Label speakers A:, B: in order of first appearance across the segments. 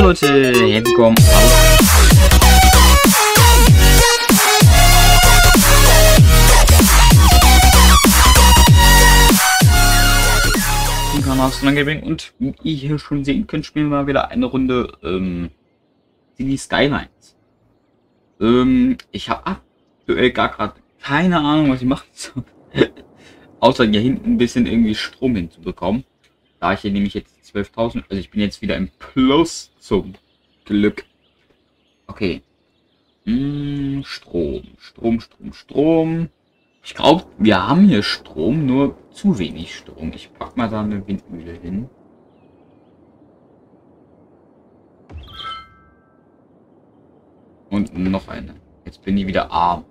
A: Hallo Leute, herzlich willkommen auf und wie ihr hier schon sehen könnt, spielen wir mal wieder eine Runde ähm, City Skylines. Ähm, ich habe aktuell gar gerade keine Ahnung, was ich machen soll. Außer hier hinten ein bisschen irgendwie Strom hinzubekommen. Da ich hier nämlich jetzt 12.000, also ich bin jetzt wieder im Plus zum Glück. Okay. Hm, Strom, Strom, Strom, Strom. Ich glaube, wir haben hier Strom, nur zu wenig Strom. Ich pack mal da eine Windmühle hin. Und noch eine. Jetzt bin ich wieder arm.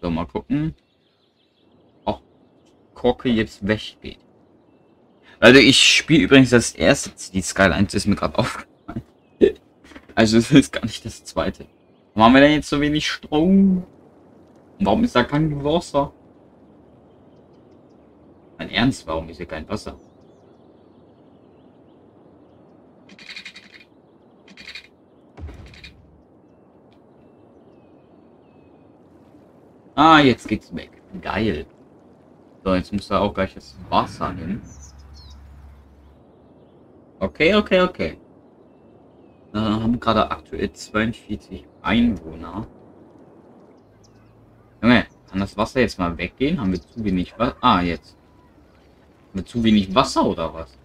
A: So, mal gucken. Auch Korke jetzt weggeht. Also ich spiele übrigens das erste die Skylines, ist mir gerade aufgefallen. Also es ist gar nicht das zweite. Warum haben wir denn jetzt so wenig Strom? Warum ist da kein Wasser? Mein Ernst, warum ist hier kein Wasser? Ah, jetzt geht's weg. Geil. So, jetzt muss da auch gleich das Wasser hin. Okay, okay, okay. Wir haben gerade aktuell 42 Einwohner. Junge, kann das Wasser jetzt mal weggehen? Haben wir zu wenig Wasser? Ah, jetzt. Haben wir zu wenig Wasser oder was?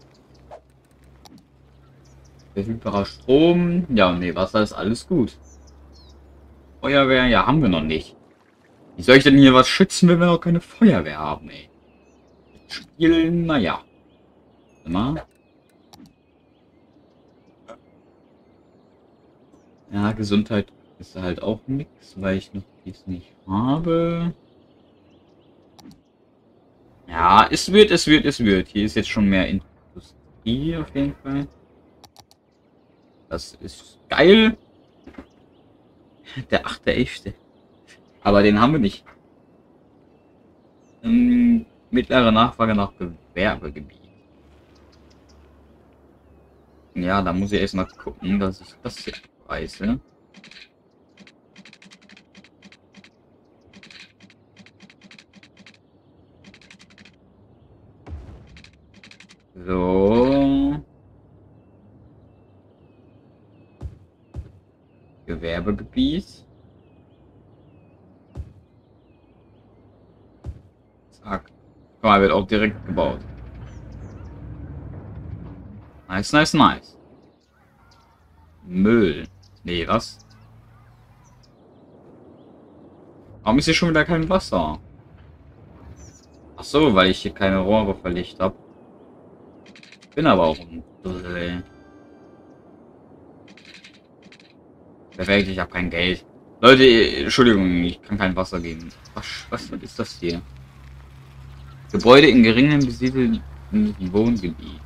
A: Verfügbarer Strom. Ja, nee, Wasser ist alles gut. Feuerwehr, ja, haben wir noch nicht. Wie soll ich denn hier was schützen, wenn wir noch keine Feuerwehr haben, ey? Spielen, naja. Mal. Ja, Gesundheit ist halt auch nichts, weil ich noch dies nicht habe. Ja, es wird, es wird, es wird. Hier ist jetzt schon mehr Industrie auf jeden Fall. Das ist geil. Der 8.11. Aber den haben wir nicht. Ähm, mittlere Nachfrage nach Gewerbegebiet. Ja, da muss ich erst mal gucken, dass ich das hier abreiße. So. Gewerbegebiet. Zack. Guck mal, wird auch direkt gebaut. Nice, nice, nice. Müll. Nee, was? Warum ist hier schon wieder kein Wasser? Ach so, weil ich hier keine Rohre verlegt habe. Bin aber auch ein Drill. Perfekt, ich habe kein Geld. Leute, Entschuldigung, ich kann kein Wasser geben. Was, was ist das hier? Gebäude in geringem besiedelten Wohngebiet.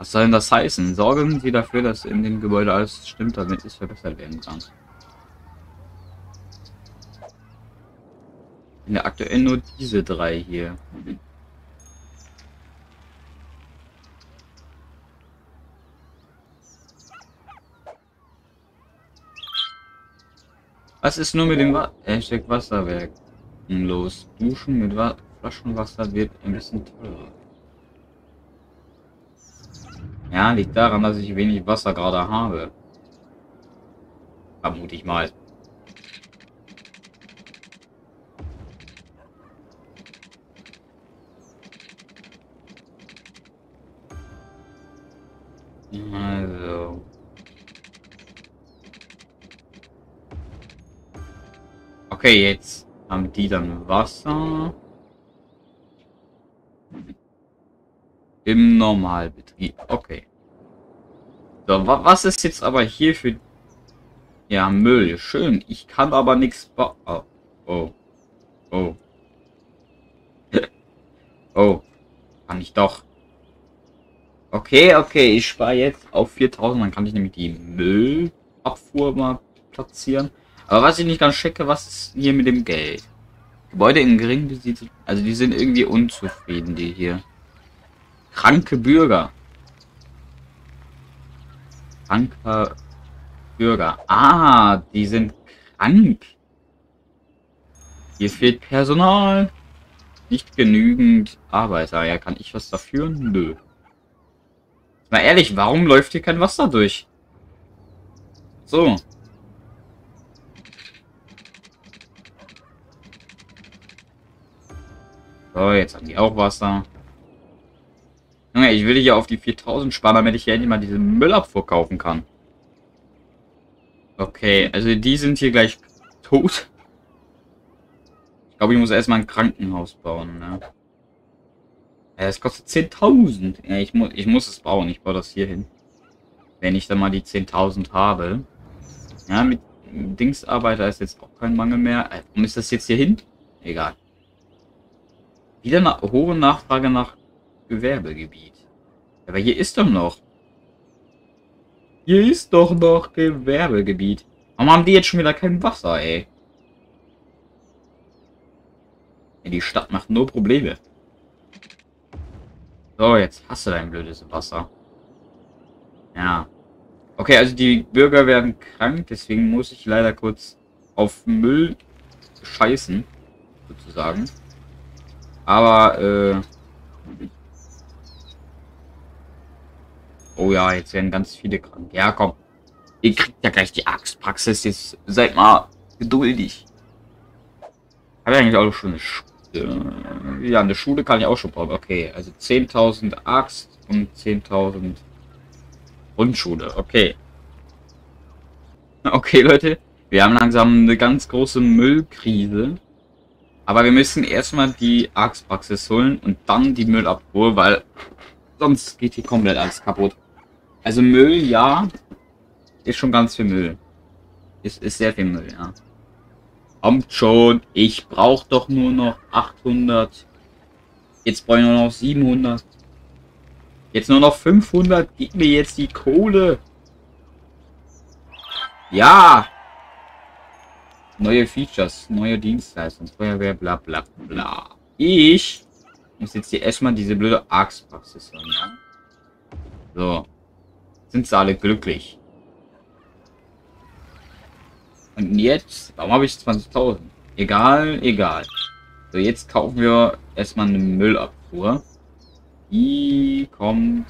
A: Was soll denn das heißen? Sorgen Sie dafür, dass in dem Gebäude alles stimmt, damit es verbessert werden kann. In der aktuell nur diese drei hier. Was ist nur mit dem Wa Hashtag Wasserwerk los? Duschen mit Wa Flaschenwasser wird ein bisschen teurer. Ja, liegt daran, dass ich wenig Wasser gerade habe. Vermute ich mal. Also. Okay, jetzt haben die dann Wasser. Im Normalbetrieb. Okay. So, wa was ist jetzt aber hier für... Ja, Müll. Schön. Ich kann aber nichts... Oh. Oh. Oh. oh. Kann ich doch. Okay, okay. Ich spare jetzt auf 4000. Dann kann ich nämlich die Müllabfuhr mal platzieren. Aber was ich nicht ganz checke, was ist hier mit dem Geld? Gebäude in gering besiedelt. Also die sind irgendwie unzufrieden, die hier. Kranke Bürger. Kranker Bürger. Ah, die sind krank. Hier fehlt Personal. Nicht genügend Arbeiter. Ja, kann ich was dafür? Nö. Mal ehrlich, warum läuft hier kein Wasser durch? So. So, jetzt haben die auch Wasser. Junge, ich will hier auf die 4000 sparen, damit ich hier endlich mal diese Müllabfuhr kaufen kann. Okay, also die sind hier gleich tot. Ich glaube, ich muss erstmal ein Krankenhaus bauen, ne? Ja, kostet 10.000. Ja, ich, mu ich muss es bauen. Ich baue das hier hin. Wenn ich dann mal die 10.000 habe. Ja, mit Dingsarbeiter ist jetzt auch kein Mangel mehr. Äh, warum ist das jetzt hier hin? Egal. Wieder eine hohe Nachfrage nach Gewerbegebiet. Aber hier ist doch noch. Hier ist doch noch Gewerbegebiet. Warum haben die jetzt schon wieder kein Wasser, ey? Die Stadt macht nur Probleme. So, jetzt hast du dein blödes Wasser. Ja. Okay, also die Bürger werden krank, deswegen muss ich leider kurz auf Müll scheißen, sozusagen. Aber, äh... Oh ja, jetzt werden ganz viele krank. Ja, komm. Ihr kriegt ja gleich die Axtpraxis. Jetzt seid mal geduldig. Habe ich eigentlich auch schon eine äh, ja, eine Schule kann ich auch schon bauen. Okay, also 10.000 Axt und 10.000 Grundschule. Okay. Okay, Leute. Wir haben langsam eine ganz große Müllkrise. Aber wir müssen erstmal die Arztpraxis holen und dann die Müllabfuhr, weil sonst geht hier komplett alles kaputt. Also Müll, ja, ist schon ganz viel Müll. Ist, ist sehr viel Müll, ja. Kommt schon. Ich brauche doch nur noch 800. Jetzt brauche ich nur noch 700. Jetzt nur noch 500. Gib mir jetzt die Kohle. Ja. Neue Features, neue Dienstleistungen, Feuerwehr, bla bla bla. Ich muss jetzt hier erstmal diese blöde Arztpraxis hören, ja? So. Sind sie alle glücklich? Und jetzt, warum habe ich 20.000? Egal, egal. So, jetzt kaufen wir erstmal eine Müllabfuhr. Die kommt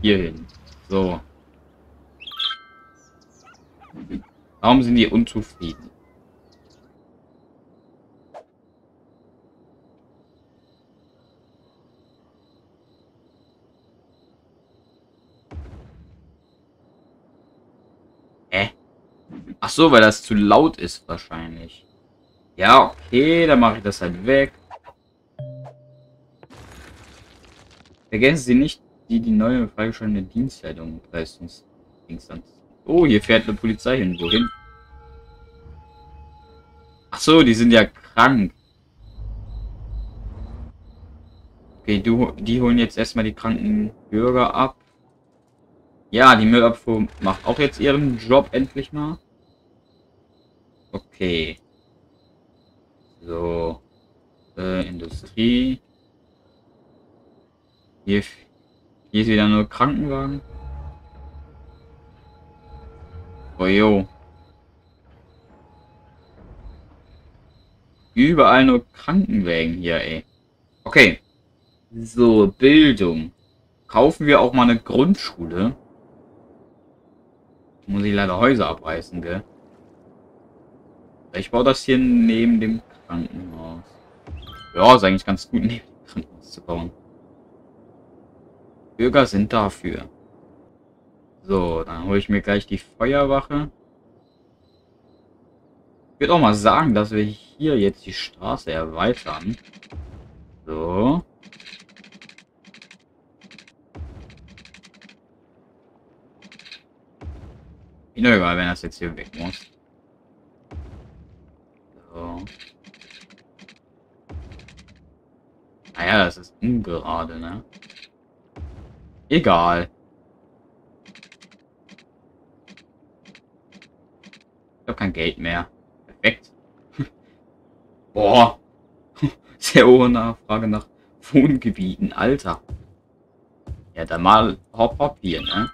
A: hier hin. So. Warum sind die unzufrieden? Ach so, weil das zu laut ist wahrscheinlich. Ja, okay, dann mache ich das halt weg. Vergessen Sie nicht, die die neue freigeschaltete Dienstleitung Leistungsdienst Oh, hier fährt eine Polizei hin. Wohin? Ach so, die sind ja krank. Okay, du, die holen jetzt erstmal die kranken Bürger ab. Ja, die Müllabfuhr macht auch jetzt ihren Job endlich mal. Okay. So. Äh, Industrie. Hier, hier ist wieder nur Krankenwagen. Oh jo. Überall nur Krankenwagen hier, ey. Okay. So, Bildung. Kaufen wir auch mal eine Grundschule. Muss ich leider Häuser abreißen, gell? Ich baue das hier neben dem Krankenhaus. Ja, ist eigentlich ganz gut, neben dem Krankenhaus zu bauen. Bürger sind dafür. So, dann hole ich mir gleich die Feuerwache. Ich würde auch mal sagen, dass wir hier jetzt die Straße erweitern. So. Mir egal, wenn das jetzt hier weg muss. So. Naja, das ist ungerade, ne? Egal. Ich habe kein Geld mehr. Perfekt. Boah. Sehr hohe Nachfrage nach Wohngebieten. Alter. Ja, dann mal hopp hopp hier, ne?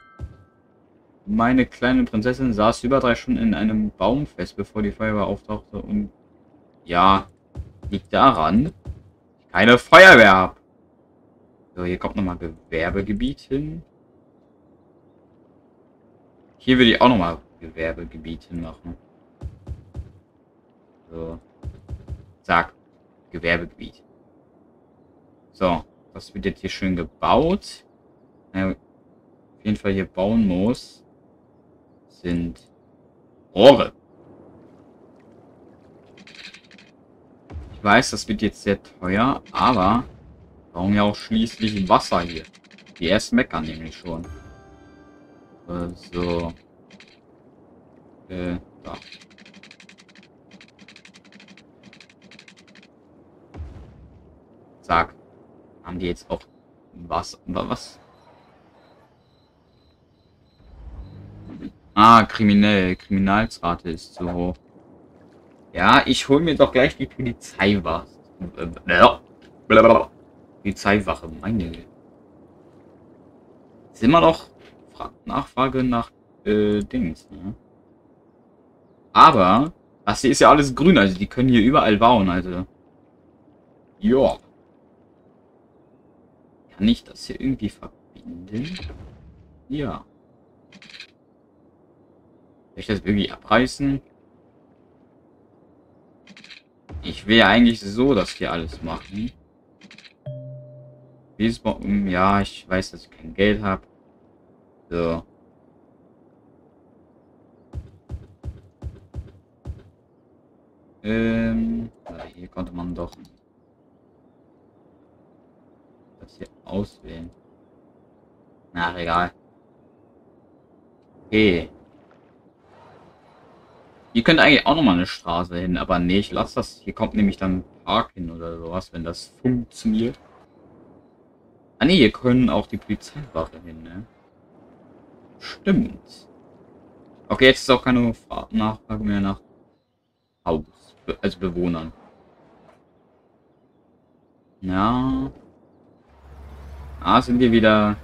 A: Meine kleine Prinzessin saß über drei Stunden in einem Baum fest, bevor die Feuerwehr auftauchte und ja, liegt daran, dass ich keine Feuerwehr habe. So, hier kommt nochmal Gewerbegebiet hin. Hier würde ich auch nochmal Gewerbegebiet hinmachen. So. Zack. Gewerbegebiet. So. Das wird jetzt hier schön gebaut. Ja, auf jeden Fall hier bauen muss, sind Rohre. Weiß, das wird jetzt sehr teuer, aber wir brauchen ja auch schließlich Wasser hier. Die ersten meckern nämlich schon. So. Äh, da. Zack. Haben die jetzt auch was? Was? Ah, kriminell. Kriminalsrate ist zu hoch. Ja, ich hol mir doch gleich die Polizeiwache. Polizeiwache, meine. Ist immer noch Nachfrage nach äh, Dings. Ne? Aber das hier ist ja alles grün, also die können hier überall bauen, also. Ja. Kann ich das hier irgendwie verbinden? Ja. Soll ich das irgendwie abreißen? Ich will ja eigentlich so das hier alles machen. Ja, ich weiß, dass ich kein Geld habe. So. Ähm, hier konnte man doch das hier auswählen. Na, egal. Okay. Hier könnte eigentlich auch noch mal eine Straße hin, aber nee, ich lasse das. Hier kommt nämlich dann Park hin oder sowas, wenn das funktioniert. Ah nee, hier können auch die Polizeiwache hin, ne? Stimmt. Okay, jetzt ist auch keine Nachfrage mehr nach Haus, also Bewohnern. Ja. Ah, sind wir wieder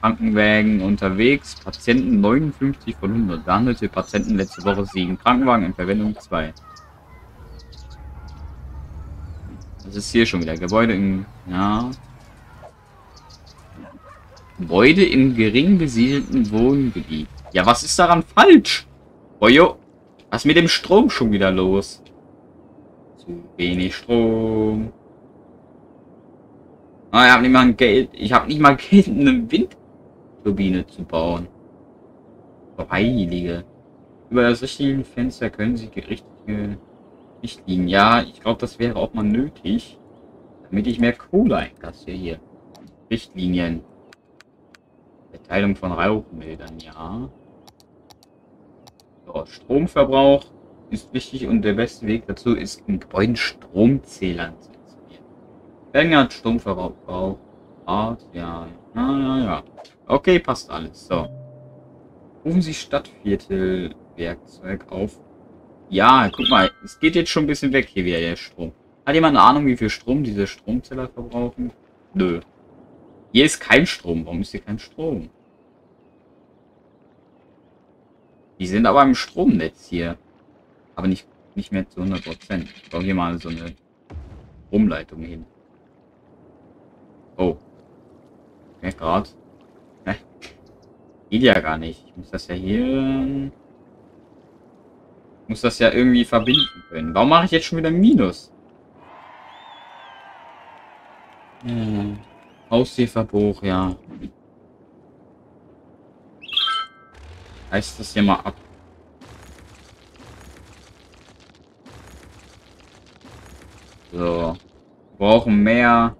A: Krankenwagen unterwegs. Patienten 59 von 100. Behandelte Patienten letzte Woche 7. Krankenwagen in Verwendung 2. Das ist hier schon wieder. Gebäude in... Ja. Gebäude im gering besiedelten Wohngebiet. Ja, was ist daran falsch? Ojo, was ist mit dem Strom schon wieder los? Zu wenig Strom. Ah, ich habe nicht mal Geld. Ich habe nicht mal Geld, eine Windturbine zu bauen. Heilige. Über das richtige Fenster können Sie richtige Richtlinien. Ja, ich glaube, das wäre auch mal nötig, damit ich mehr Kohle einkassiere hier. Richtlinien. Verteilung von Rauchmeldern, ja. So, Stromverbrauch ist wichtig und der beste Weg dazu ist, in Gebäuden Stromzählern zu installieren. Verringert Stromverbrauch. Art, ja, ja, ja, ja. Okay, passt alles. So. Rufen Sie Stadtviertelwerkzeug auf. Ja, guck mal, es geht jetzt schon ein bisschen weg hier wieder der Strom. Hat jemand eine Ahnung, wie viel Strom diese Stromzähler verbrauchen? Nö. Hier ist kein Strom. Warum ist hier kein Strom? Die sind aber im Stromnetz hier. Aber nicht, nicht mehr zu 100 Prozent. Ich baue hier mal so eine Umleitung hin. Oh. Okay, gerade. Geht ja gar nicht. Ich muss das ja hier... muss das ja irgendwie verbinden können. Warum mache ich jetzt schon wieder Minus? Hm. Haustierverbuch, ja. Heißt das hier mal ab. So. Wir brauchen mehr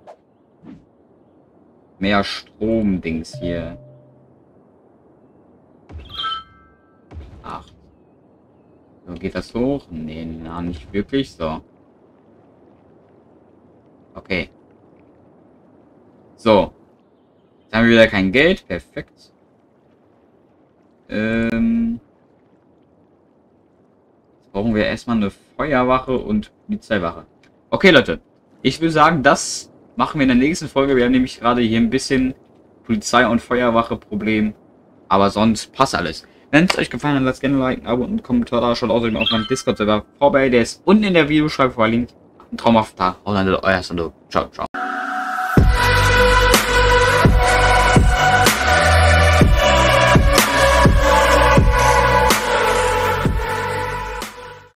A: mehr Strom-Dings hier. So, geht das hoch? Nee, na, nicht wirklich. So. Okay. So. Jetzt haben wir wieder kein Geld. Perfekt. Ähm. Jetzt brauchen wir erstmal eine Feuerwache und Polizeiwache. Okay, Leute. Ich würde sagen, das machen wir in der nächsten Folge. Wir haben nämlich gerade hier ein bisschen Polizei- und Feuerwache-Problem. Aber sonst passt alles. Wenn es euch gefallen hat, lasst gerne ein Like, ein Abo und Kommentar da. Schaut außerdem auf meinen Discord-Server vorbei. Der ist unten in der Videobeschreibung verlinkt. Ein traumhafter Tag. Und dann euer Sando. Ciao, ciao.